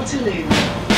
Waterloo.